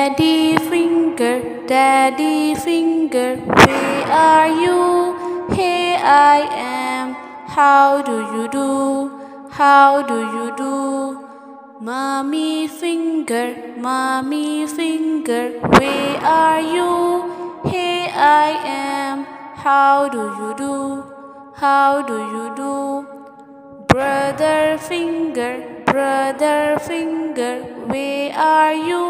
Daddy finger, daddy finger, where are you? Here I am. How do you do? How do you do? Mommy finger, mommy finger, where are you? Here I am. How do you do? How do you do? Brother finger, brother finger, where are you?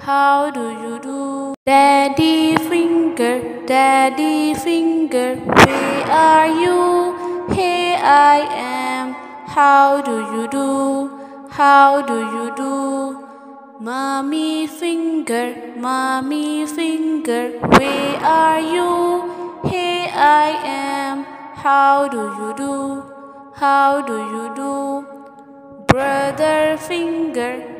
How do you do? Daddy finger, daddy finger, where are you? Here I am. How do you do? How do you do? Mommy finger, mommy finger, where are you? Here I am. How do you do? How do you do? Brother finger,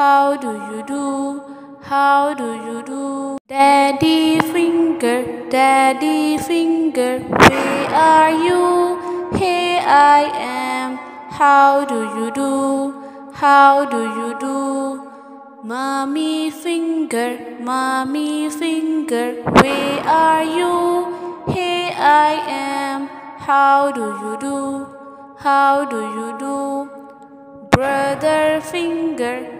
How do you do? How do you do? Daddy finger, daddy finger, where are you? Here I am. How do you do? How do you do? Mommy finger, mommy finger, where are you? Here I am. How do you do? How do you do? Brother finger,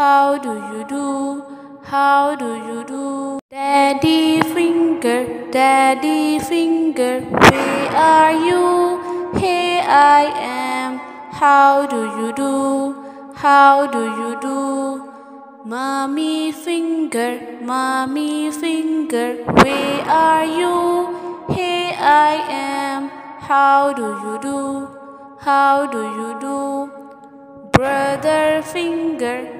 How do you do? How do you do? Daddy finger, daddy finger, where are you? Here I am. How do you do? How do you do? Mommy finger, mommy finger, where are you? Here I am. How do you do? How do you do? Brother finger,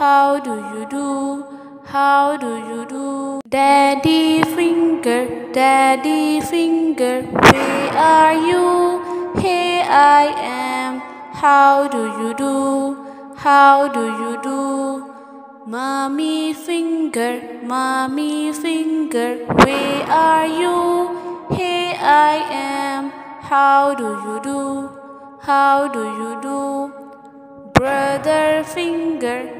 How do you do? How do you do? Daddy finger, daddy finger, where are you? Here I am. How do you do? How do you do? Mommy finger, mommy finger, where are you? Here I am. How do you do? How do you do? Brother finger,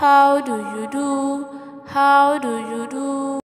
How do you do? How do you do?